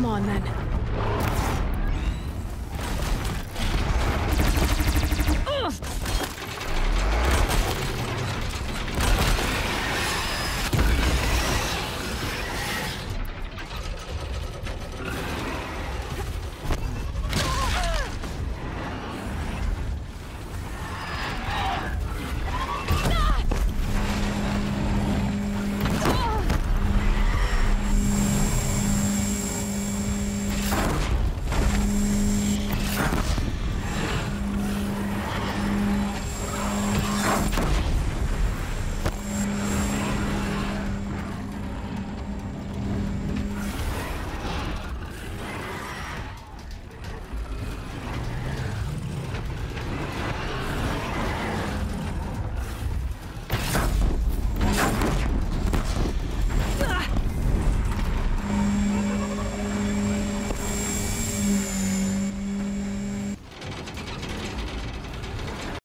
Come on, then.